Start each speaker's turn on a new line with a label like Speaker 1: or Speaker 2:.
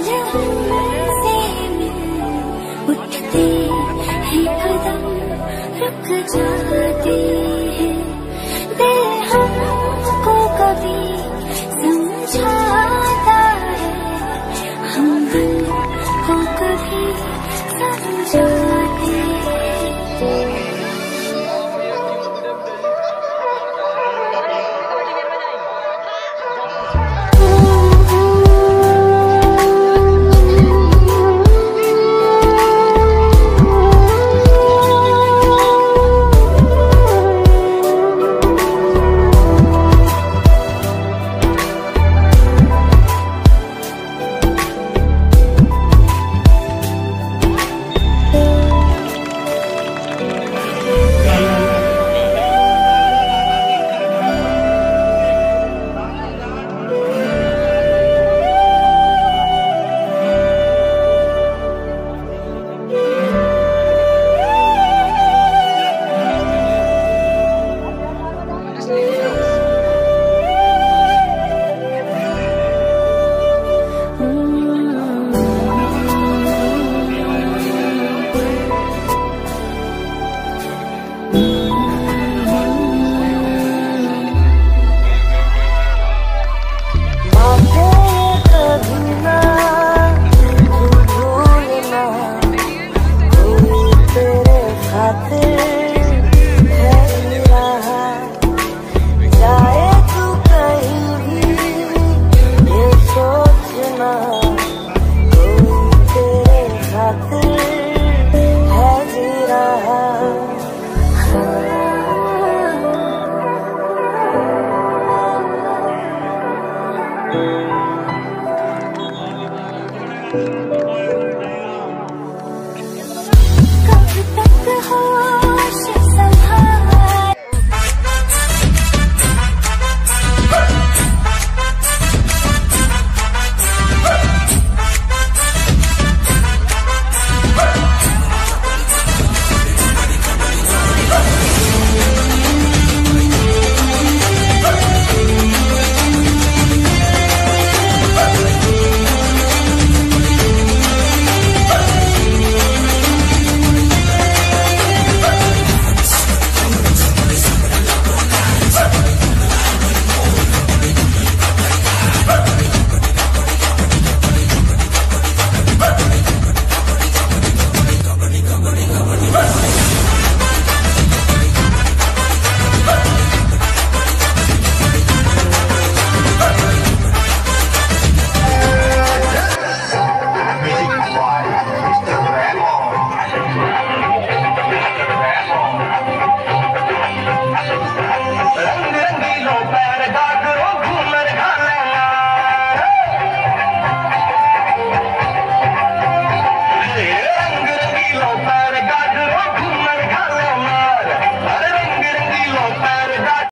Speaker 1: से उठते हैं कदम रुक जाते हैं दिल हमको कभी समझाता है हम को कभी समझा